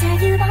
tell you